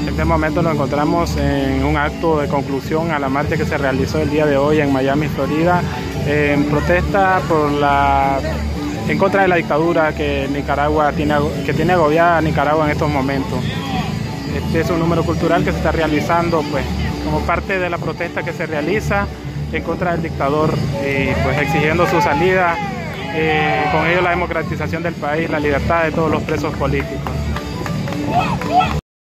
En este momento nos encontramos en un acto de conclusión a la marcha que se realizó el día de hoy en Miami, Florida, en protesta en contra de la dictadura que Nicaragua tiene que tiene agobiada Nicaragua en estos momentos. Este es un número cultural que se está realizando pues como parte de la protesta que se realiza en contra del dictador pues exigiendo su salida, eh, con ello la democratización del país, la libertad de todos los presos políticos.